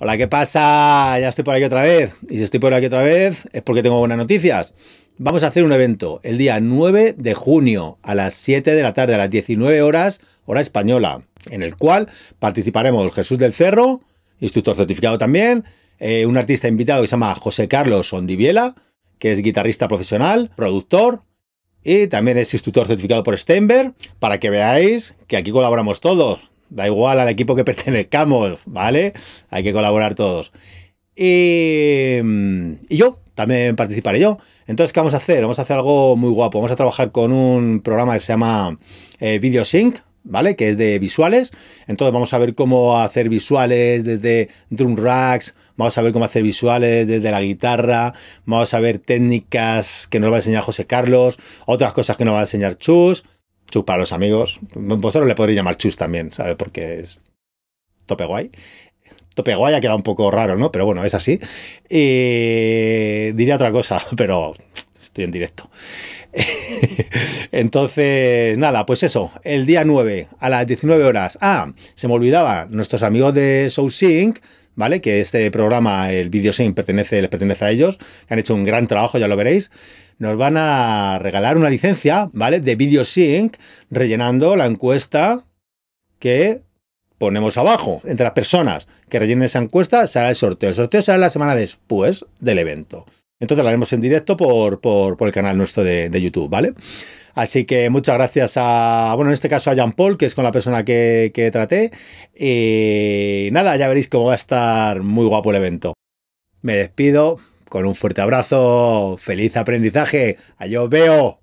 Hola, ¿qué pasa? Ya estoy por aquí otra vez. Y si estoy por aquí otra vez es porque tengo buenas noticias. Vamos a hacer un evento el día 9 de junio a las 7 de la tarde, a las 19 horas, hora española, en el cual participaremos Jesús del Cerro, instructor certificado también, eh, un artista invitado que se llama José Carlos Ondiviela, que es guitarrista profesional, productor, y también es instructor certificado por Stenberg, para que veáis que aquí colaboramos todos. Da igual al equipo que pertenezcamos, ¿vale? Hay que colaborar todos. Y, yo también participaré yo. Entonces, ¿qué vamos a hacer? Vamos a hacer algo muy guapo. Vamos a trabajar con un programa que se llama eh, VideoSync, ¿vale? Que es de visuales. Entonces, vamos a ver cómo hacer visuales desde drum racks, vamos a ver cómo hacer visuales desde la guitarra, vamos a ver técnicas que nos va a enseñar José Carlos, otras cosas que nos va a enseñar Chus. Chus para los amigos. Vosotros le podréis llamar Chus también, ¿sabes? Porque es tope guay. Tope guay ha quedado un poco raro, ¿no? Pero bueno, es así. Y diría otra cosa, pero estoy en directo. Entonces, nada, pues eso, el día 9 a las 19 horas. Ah, se me olvidaba, nuestros amigos de SoulSync, ¿vale? Que este programa, el VideoSync, les pertenece a ellos, han hecho un gran trabajo, ya lo veréis nos van a regalar una licencia, ¿vale? De VideoSync, rellenando la encuesta que ponemos abajo. Entre las personas que rellenen esa encuesta será el sorteo. El sorteo será la semana después del evento. Entonces lo haremos en directo por, por, el canal nuestro de, YouTube, ¿vale? Así que muchas gracias a, bueno, en este caso a Jean Paul, que es con la persona que, que traté. Y nada, ya veréis cómo va a estar muy guapo el evento. Me despido con un fuerte abrazo, feliz aprendizaje, yo veo.